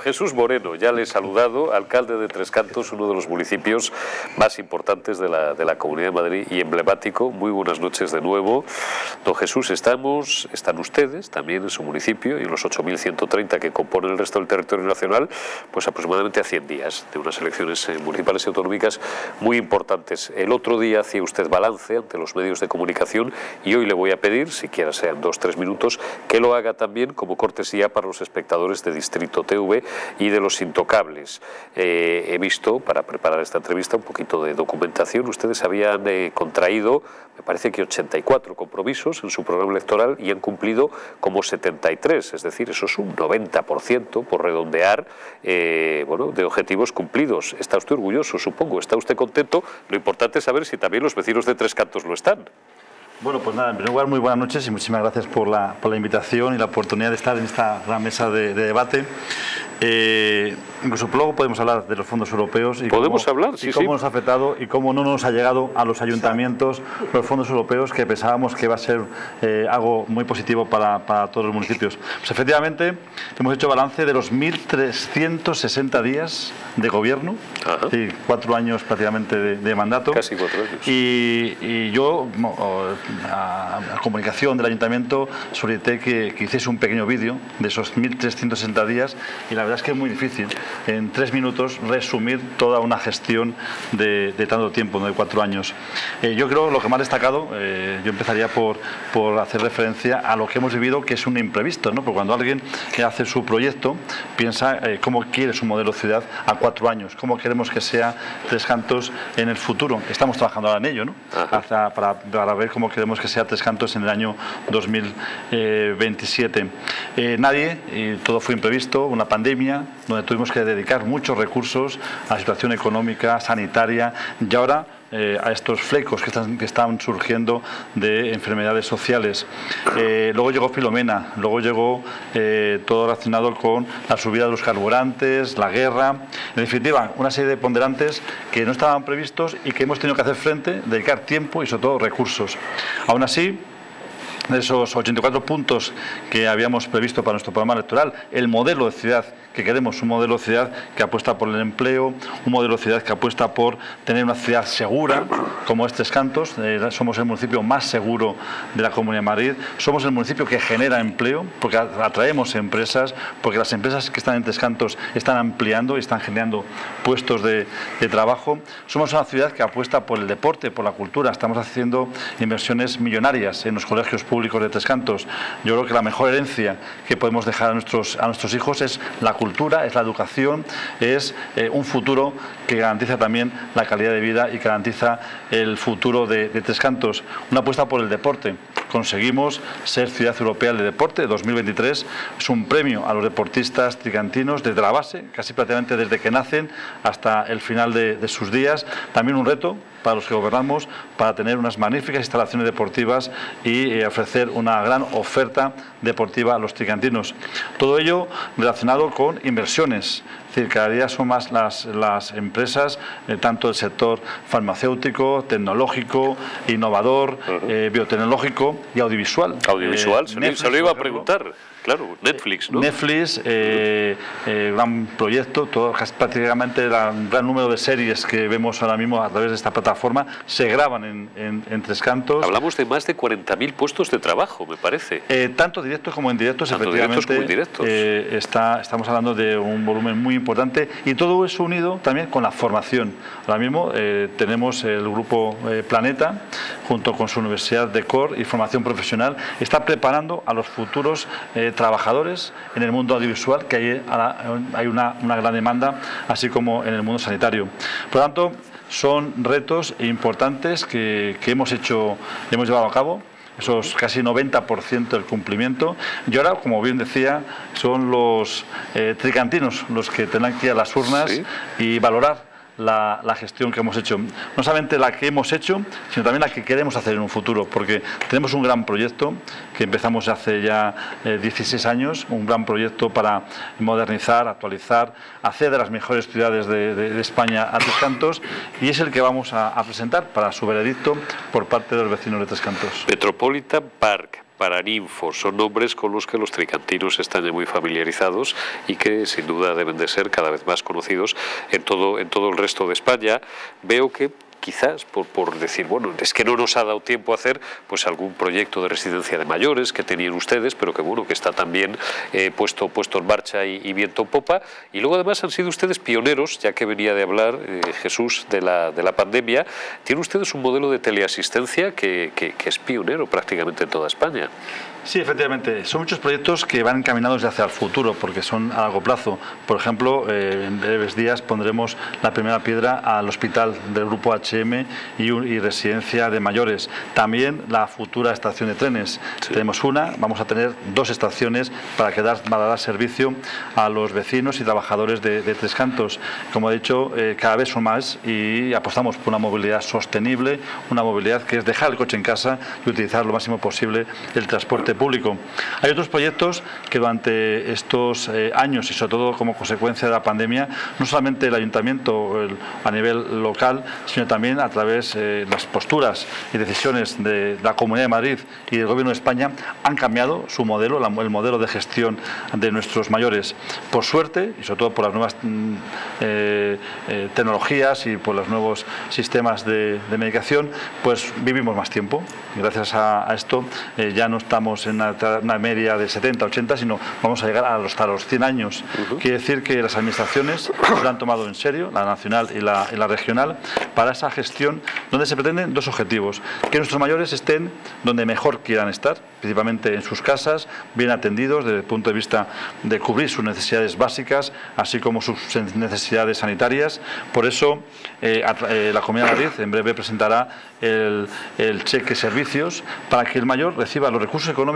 Jesús Moreno, ya le he saludado, alcalde de Tres Cantos, uno de los municipios más importantes de la, de la, Comunidad de Madrid y emblemático. Muy buenas noches de nuevo. Don Jesús, estamos, están ustedes también en su municipio y en los 8.130 que componen el resto del territorio nacional, pues aproximadamente a 100 días de unas elecciones eh, municipales y autonómicas muy importantes. El otro día hacía usted balance ante los medios de comunicación y hoy le voy a pedir, siquiera sean dos, tres minutos, que lo haga también como cortesía para los espectadores de Distrito TV y de los intocables. Eh, he visto, para preparar esta entrevista, un poquito de documentación. Ustedes habían eh, contraído, me parece que 84 compromisos en su programa electoral y han cumplido como 73, es decir, eso es un 90% por redondear eh, bueno, de objetivos cumplidos. ¿Está usted orgulloso, supongo? ¿Está usted contento? Lo importante es saber si también los vecinos de Tres Cantos lo están. Bueno, pues nada, en primer lugar, muy buenas noches y muchísimas gracias por la, por la invitación y la oportunidad de estar en esta gran mesa de, de debate. Eh, incluso luego podemos hablar de los fondos europeos y podemos cómo, hablar, sí, y cómo sí. nos ha afectado y cómo no nos ha llegado a los ayuntamientos los fondos europeos que pensábamos que iba a ser eh, algo muy positivo para, para, todos los municipios. Pues efectivamente hemos hecho balance de los 1.360 días de gobierno, y cuatro años prácticamente de, de, mandato. Casi cuatro años. Y, y yo, a, a, comunicación del ayuntamiento, solicité que, que hiciese un pequeño vídeo de esos 1.360 días y la verdad es que es muy difícil en tres minutos resumir toda una gestión de, de tanto tiempo, ¿no? de cuatro años. Eh, yo creo lo que más destacado, eh, yo empezaría por, por hacer referencia a lo que hemos vivido, que es un imprevisto, ¿no? porque cuando alguien hace su proyecto, piensa eh, cómo quiere su modelo ciudad a cuatro años, cómo queremos que sea Tres Cantos en el futuro. Estamos trabajando ahora en ello, ¿no? Hasta para, para, ver cómo queremos que sea Tres Cantos en el año 2027. nadie, y todo fue imprevisto, una pandemia, donde tuvimos que dedicar muchos recursos a la situación económica, sanitaria y ahora eh, a estos flecos que están, que están, surgiendo de enfermedades sociales. Eh, luego llegó Filomena, luego llegó eh, todo relacionado con la subida de los carburantes, la guerra, en definitiva, una serie de ponderantes que no estaban previstos y que hemos tenido que hacer frente, dedicar tiempo y sobre todo recursos. Aún así, de esos 84 puntos que habíamos previsto para nuestro programa electoral, el modelo de ciudad que queremos, un modelo de ciudad que apuesta por el empleo, un modelo de ciudad que apuesta por tener una ciudad segura, como es Tres Cantos, eh, somos el municipio más seguro de la Comunidad de Madrid, somos el municipio que genera empleo, porque atraemos empresas, porque las empresas que están en Tres Cantos están ampliando y están generando puestos de, de trabajo, somos una ciudad que apuesta por el deporte, por la cultura, estamos haciendo inversiones millonarias en los colegios públicos de Tres Cantos. Yo creo que la mejor herencia que podemos dejar a nuestros, a nuestros hijos es la cultura, es la educación, es eh, un futuro que garantiza también la calidad de vida y garantiza el futuro de, Tres Cantos. Una apuesta por el deporte. Conseguimos ser Ciudad Europea de Deporte 2023. Es un premio a los deportistas tricantinos desde la base, casi prácticamente desde que nacen hasta el final de sus días. También un reto para los que gobernamos para tener unas magníficas instalaciones deportivas y eh, ofrecer una gran oferta deportiva a los tricantinos. Todo ello relacionado con inversiones. Es decir, cada día son más las, las empresas, eh, tanto del sector farmacéutico, tecnológico, innovador, uh -huh. eh, biotecnológico y audiovisual. Audiovisual, se, Netflix, se, lo iba a preguntar. Claro, Netflix, ¿no? Netflix, eh, eh, gran proyecto, todo, prácticamente el gran número de series que vemos ahora mismo a través de esta plataforma se graban en, en, en Tres Cantos. Hablamos de más de 40.000 puestos de trabajo, me parece. Eh, tanto directos como indirectos, tanto efectivamente. Directos como indirectos. Eh, está, estamos hablando de un volumen muy importante y todo eso unido también con la formación. Ahora mismo eh, tenemos el grupo Planeta, junto con su Universidad de COR y formación profesional, está preparando a los futuros trabajadores en el mundo audiovisual, que hay, hay una, una, gran demanda, así como en el mundo sanitario. Por lo tanto, son retos importantes que, que hemos, hecho, hemos llevado a cabo esos casi 90% del cumplimiento. Y ahora, como bien decía, son los eh, tricantinos los que tendrán que ir a las urnas ¿Sí? y valorar la, gestión que hemos hecho. No solamente la que hemos hecho, sino también la que queremos hacer en un futuro, porque tenemos un gran proyecto que empezamos hace ya eh, 16 años, un gran proyecto para modernizar, actualizar, hacer de las mejores ciudades de, de, de España a Tres Cantos, y es el que vamos a, a presentar para su veredicto por parte de los vecinos de Tres Cantos. Metropolitan Park Paraninfo, son nombres con los que los tricantinos están muy familiarizados y que sin duda deben de ser cada vez más conocidos en todo, en todo el resto de España. Veo que quizás por, por, decir, bueno, es que no nos ha dado tiempo a hacer pues algún proyecto de residencia de mayores que tenían ustedes, pero que bueno, que está también eh, puesto, puesto en marcha y, viento en popa. Y luego además han sido ustedes pioneros, ya que venía de hablar eh, Jesús de la, de la pandemia, tienen ustedes un modelo de teleasistencia que, que, que es pionero prácticamente en toda España. Sí, efectivamente. Son muchos proyectos que van encaminados hacia el futuro, porque son a largo plazo. Por ejemplo, eh, en breves días pondremos la primera piedra al hospital del Grupo HM y, residencia de mayores. También la futura estación de trenes. Tenemos una, vamos a tener dos estaciones para, que dar, dar servicio a los vecinos y trabajadores de, Tres Cantos. Como he dicho, eh, cada vez son más y apostamos por una movilidad sostenible, una movilidad que es dejar el coche en casa y utilizar lo máximo posible el transporte público. Hay otros proyectos que durante estos eh, años y sobre todo como consecuencia de la pandemia, no solamente el ayuntamiento a nivel local, sino también a través de eh, las posturas y decisiones de la Comunidad de Madrid y del Gobierno de España han cambiado su modelo, el modelo de gestión de nuestros mayores. Por suerte, y sobre todo por las nuevas mm, eh, tecnologías y por los nuevos sistemas de, medicación, pues vivimos más tiempo. Gracias a, esto ya no estamos en una, media de 70, 80, sino vamos a llegar a los, hasta los 100 años. Quiere decir que las administraciones lo han tomado en serio, la nacional y la, y la regional, para esa gestión donde se pretenden dos objetivos. Que nuestros mayores estén donde mejor quieran estar, principalmente en sus casas, bien atendidos desde el punto de vista de cubrir sus necesidades básicas, así como sus necesidades sanitarias. Por eso, eh, eh, la Comunidad de Madrid en breve presentará el, el cheque servicios para que el mayor reciba los recursos económicos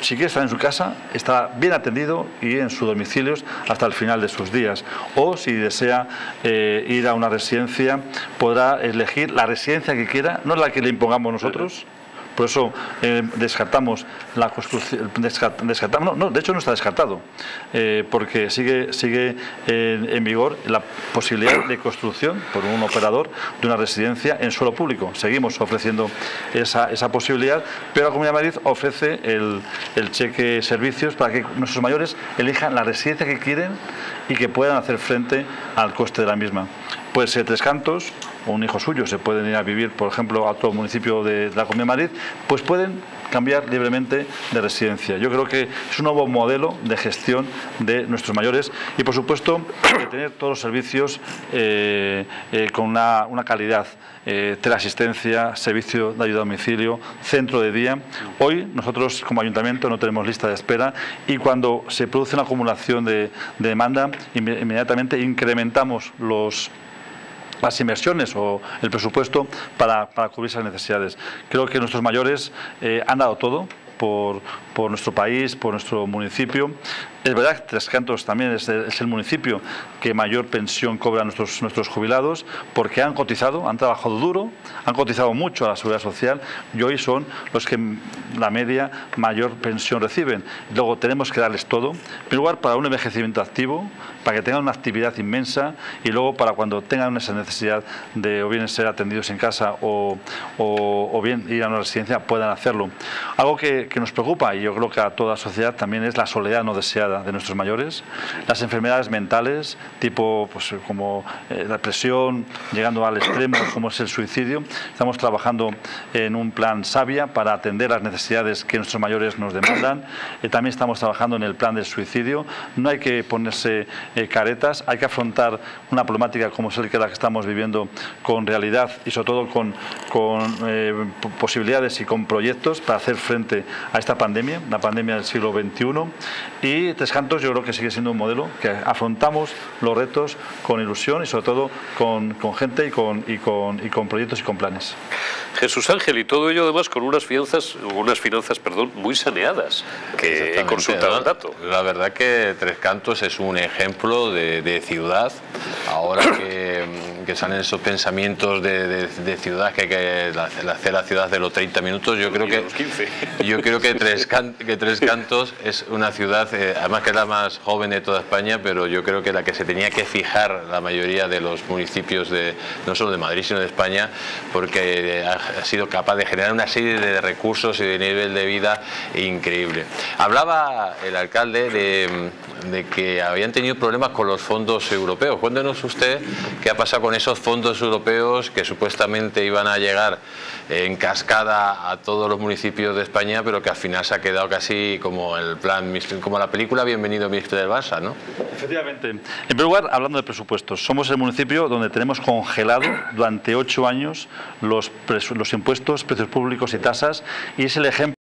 si quiere estar en su casa, está bien atendido y en sus domicilios hasta el final de sus días. O si desea eh, ir a una residencia, podrá elegir la residencia que quiera, no la que le impongamos nosotros. Por eso eh, descartamos la construcción, descartamos, no, de hecho no está descartado, eh, porque sigue, sigue en, vigor la posibilidad de construcción por un operador de una residencia en suelo público. Seguimos ofreciendo esa, esa posibilidad, pero la Comunidad de Madrid ofrece el, el cheque servicios para que nuestros mayores elijan la residencia que quieren y que puedan hacer frente al coste de la misma. Puede ser Tres Cantos, o un hijo suyo se pueden ir a vivir, por ejemplo, a otro municipio de, la Comunidad Madrid, pues pueden cambiar libremente de residencia. Yo creo que es un nuevo modelo de gestión de nuestros mayores y, por supuesto, tener todos los servicios eh, eh, con una, calidad. Eh, teleasistencia, servicio de ayuda a domicilio, centro de día. Hoy nosotros como ayuntamiento no tenemos lista de espera y cuando se produce una acumulación de demanda, inmediatamente incrementamos los las inversiones o el presupuesto para, cubrir esas necesidades. Creo que nuestros mayores eh, han dado todo por, por, nuestro país, por nuestro municipio. Es verdad Tres Cantos también es el, municipio que mayor pensión cobra nuestros, nuestros jubilados porque han cotizado, han trabajado duro, han cotizado mucho a la seguridad social y hoy son los que la media mayor pensión reciben. Luego tenemos que darles todo, en primer lugar para un envejecimiento activo, para que tengan una actividad inmensa y luego para cuando tengan esa necesidad de o bien ser atendidos en casa o, o, bien ir a una residencia puedan hacerlo. Algo que, que nos preocupa y yo creo que a toda la sociedad también es la soledad no deseada de nuestros mayores, las enfermedades mentales, tipo pues, como eh, la depresión, llegando al extremo, como es el suicidio. Estamos trabajando en un plan Sabia para atender las necesidades que nuestros mayores nos demandan. Eh, también estamos trabajando en el plan del suicidio. No hay que ponerse eh, caretas, hay que afrontar una problemática como es la que estamos viviendo con realidad y sobre todo con, con posibilidades y con proyectos para hacer frente a esta pandemia, la pandemia del siglo XXI. Y Tres Cantos yo creo que sigue siendo un modelo que afrontamos los retos con ilusión y sobre todo con, con gente y con, y, con, y con proyectos y con planes. Jesús Ángel, y todo ello además con unas finanzas, unas finanzas perdón, muy saneadas, que he consultado el dato. La verdad que Tres Cantos es un ejemplo de, de ciudad, ahora que, que, salen esos pensamientos de, de, ciudad, que hay que hacer la ciudad de los 30 minutos, yo creo que, yo creo que Tres, que Tres Cantos es una ciudad, eh, además que es la más joven de toda España, pero yo creo que la que se tenía que fijar la mayoría de los municipios, de, no solo de Madrid, sino de España, porque ha ha sido capaz de generar una serie de recursos y de nivel de vida increíble. Hablaba el alcalde de, de que habían tenido problemas con los fondos europeos. Cuéntenos usted qué ha pasado con esos fondos europeos que supuestamente iban a llegar en cascada a todos los municipios de España, pero que al final se ha quedado casi como el plan, como la película Bienvenido Ministro del Barça, ¿no? Efectivamente. En primer lugar, hablando de presupuestos, somos el municipio donde tenemos congelado durante ocho años los, los impuestos, precios públicos y tasas, y es el ejemplo